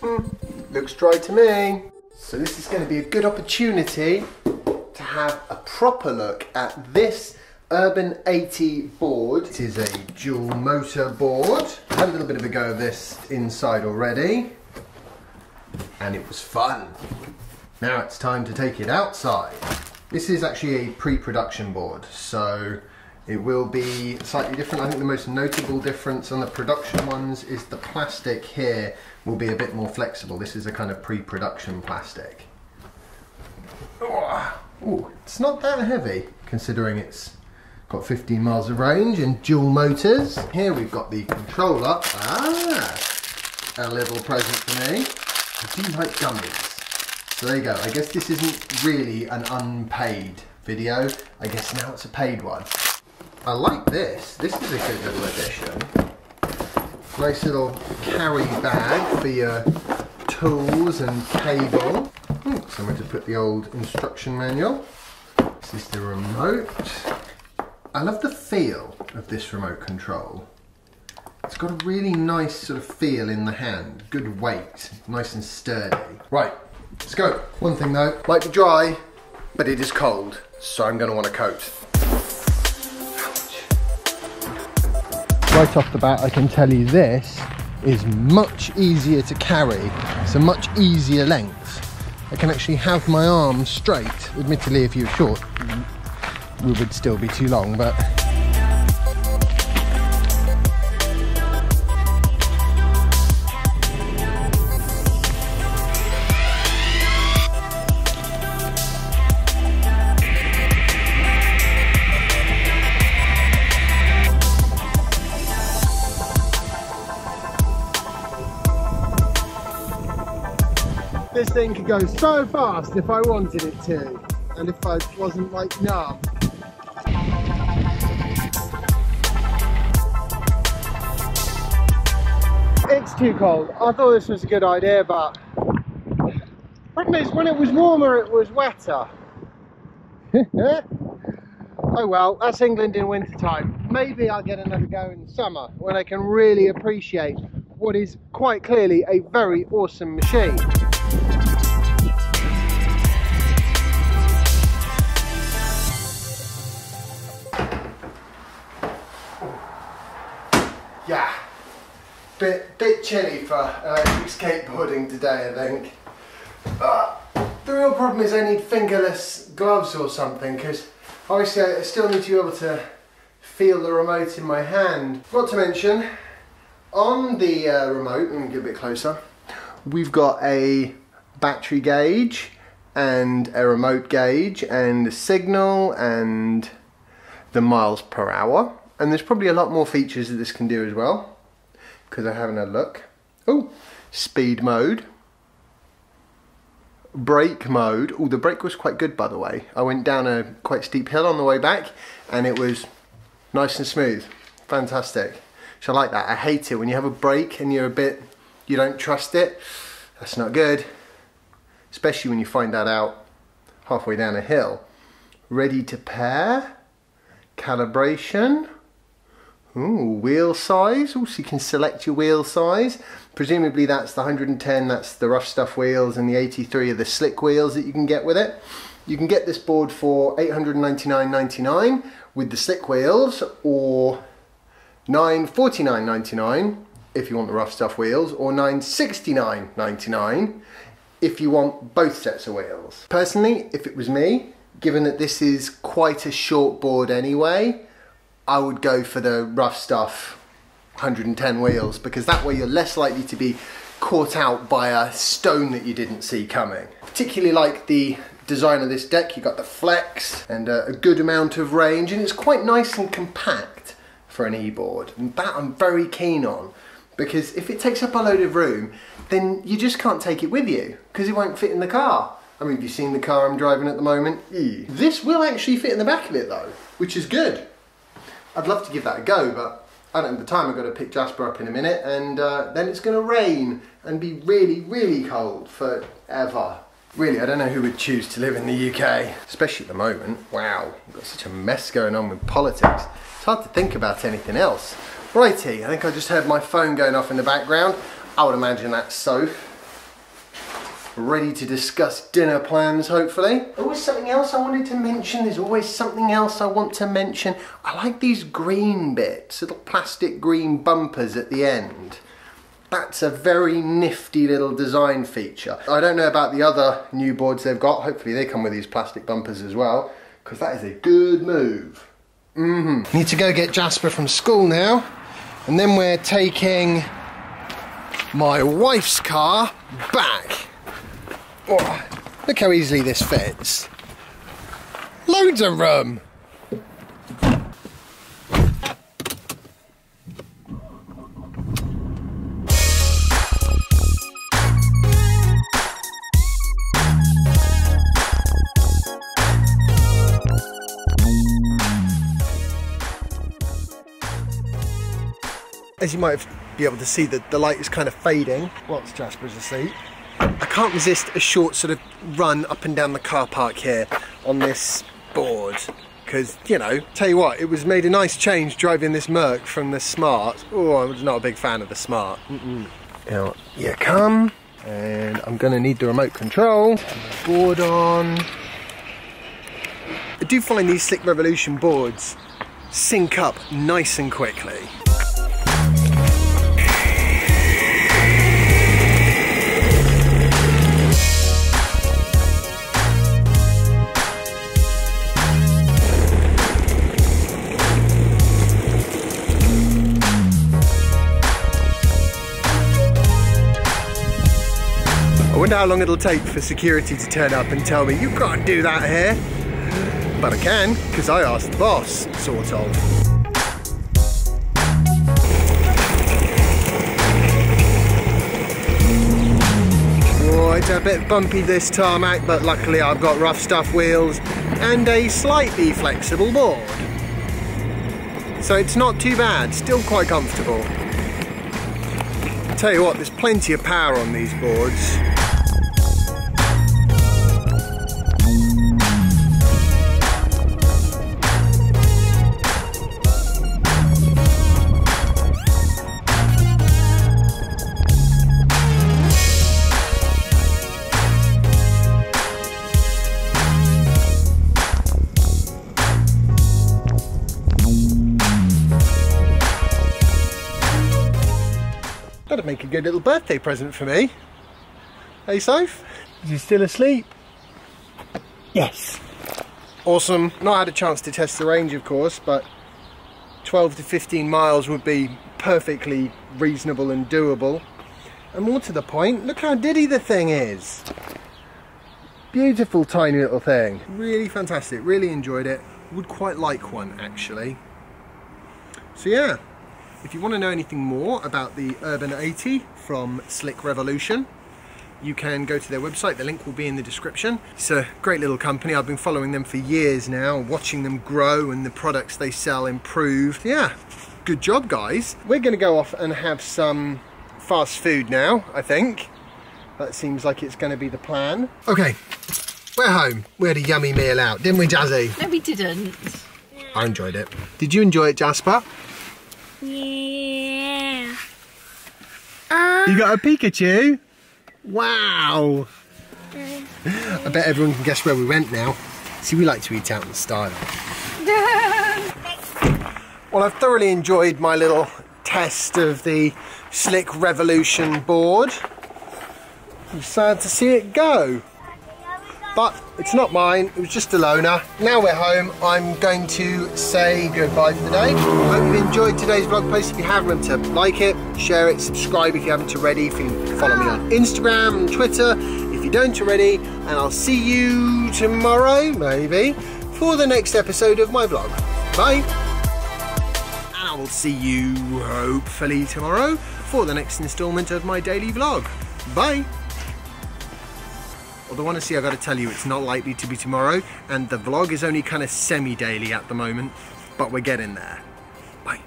Mm, looks dry to me. So this is going to be a good opportunity to have a proper look at this Urban 80 board. It is a dual motor board. I had a little bit of a go of this inside already and it was fun. Now it's time to take it outside. This is actually a pre-production board, so it will be slightly different. I think the most notable difference on the production ones is the plastic here will be a bit more flexible. This is a kind of pre-production plastic. Ooh, it's not that heavy considering it's got 15 miles of range and dual motors. Here we've got the controller. Ah, a little present for me. I do like gummies. So there you go. I guess this isn't really an unpaid video. I guess now it's a paid one. I like this. This is a good little addition. Nice little carry bag for your tools and cable. Ooh, somewhere to put the old instruction manual. This is the remote. I love the feel of this remote control. It's got a really nice sort of feel in the hand. Good weight, nice and sturdy. Right, Let's go. One thing though, might be dry, but it is cold, so I'm gonna want a coat. Right off the bat, I can tell you this is much easier to carry. It's a much easier length. I can actually have my arms straight. Admittedly, if you're short, we would still be too long, but thing could go so fast if I wanted it to and if I wasn't like numb. It's too cold. I thought this was a good idea but problem is when it was warmer it was wetter. oh well, that's England in winter time. Maybe I'll get another go in summer when I can really appreciate what is quite clearly a very awesome machine. Bit bit chilly for electric skateboarding today, I think. But the real problem is I need fingerless gloves or something because obviously I still need to be able to feel the remote in my hand. Not to mention, on the uh, remote, get a bit closer, we've got a battery gauge and a remote gauge and a signal and the miles per hour. And there's probably a lot more features that this can do as well because I haven't had a look. Oh, speed mode. Brake mode. Oh, the brake was quite good by the way. I went down a quite steep hill on the way back and it was nice and smooth. Fantastic. So I like that. I hate it when you have a brake and you're a bit, you don't trust it. That's not good. Especially when you find that out halfway down a hill. Ready to pair. Calibration. Ooh, wheel size. Also, you can select your wheel size. Presumably that's the 110, that's the rough stuff wheels, and the 83 are the slick wheels that you can get with it. You can get this board for 899.99 with the slick wheels, or 949.99 if you want the rough stuff wheels, or 969.99 if you want both sets of wheels. Personally, if it was me, given that this is quite a short board anyway, I would go for the rough stuff 110 wheels because that way you're less likely to be caught out by a stone that you didn't see coming. Particularly like the design of this deck, you've got the flex and a good amount of range and it's quite nice and compact for an e-board and that I'm very keen on because if it takes up a load of room then you just can't take it with you because it won't fit in the car. I mean, have you seen the car I'm driving at the moment? This will actually fit in the back of it though, which is good. I'd love to give that a go, but I don't have the time. I've got to pick Jasper up in a minute and uh, then it's going to rain and be really, really cold forever. Really, I don't know who would choose to live in the UK, especially at the moment. Wow, we've got such a mess going on with politics. It's hard to think about anything else. Righty, I think I just heard my phone going off in the background. I would imagine that's Soph. Ready to discuss dinner plans, hopefully. There was something else I wanted to mention. There's always something else I want to mention. I like these green bits, little plastic green bumpers at the end. That's a very nifty little design feature. I don't know about the other new boards they've got. Hopefully they come with these plastic bumpers as well, because that is a good move. Mm hmm Need to go get Jasper from school now, and then we're taking my wife's car back. Oh, look how easily this fits. Loads of room. as you might be able to see, that the light is kind of fading whilst Jasper's asleep. I can't resist a short sort of run up and down the car park here on this board because, you know, tell you what, it was made a nice change driving this Merc from the Smart. Oh, I was not a big fan of the Smart. Mm -mm. Now, you come, and I'm going to need the remote control. Board on. I do find these Slick Revolution boards sync up nice and quickly. Wonder how long it'll take for security to turn up and tell me, you can't do that here. But I can, because I asked the boss, sort of. It's a bit bumpy this tarmac, but luckily I've got rough stuff wheels and a slightly flexible board. So it's not too bad, still quite comfortable. Tell you what, there's plenty of power on these boards. That'd make a good little birthday present for me. Hey, Soph? Is he still asleep? Yes. Awesome. Not had a chance to test the range, of course, but 12 to 15 miles would be perfectly reasonable and doable. And more to the point, look how diddy the thing is. Beautiful tiny little thing. Really fantastic, really enjoyed it. Would quite like one actually. So yeah, if you want to know anything more about the Urban 80 from Slick Revolution, you can go to their website. The link will be in the description. It's a great little company. I've been following them for years now, watching them grow and the products they sell improve. Yeah, good job, guys. We're going to go off and have some fast food now, I think. That seems like it's going to be the plan. Okay, we're home. We had a yummy meal out, didn't we, Jazzy? No, we didn't. I enjoyed it. Did you enjoy it, Jasper? Yeah. Uh, You got a Pikachu? Wow. I bet everyone can guess where we went now. See, we like to eat out in style. Well, I've thoroughly enjoyed my little test of the Slick Revolution board. I'm sad to see it go. But it's not mine, it was just a loaner. Now we're home, I'm going to say goodbye for the today. Hope you've enjoyed today's vlog post. If you have, remember to like it, share it, subscribe if you haven't already. If you follow me on Instagram and Twitter if you don't already. And I'll see you tomorrow, maybe, for the next episode of my vlog. Bye. And I will see you hopefully tomorrow for the next instalment of my daily vlog. Bye. Although honestly, I've got to tell you, it's not likely to be tomorrow, and the vlog is only kind of semi-daily at the moment, but we're getting there. Bye.